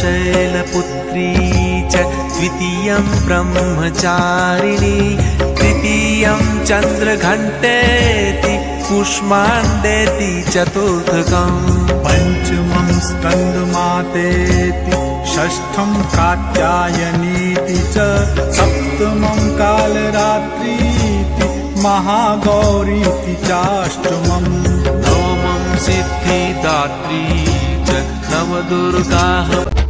शैलपुत्री च द्वितीयं ब्रह्मचारिणी तृतीयं चन्द्रघण्टेति कुष्माण्डेति चतुर्थकम्। पञ्चमं स्कन्दमातेति षष्ठं कात्यायनीति च सप्तमं कालरात्रीति महागौरीति चाष्टमम् दुर्गा।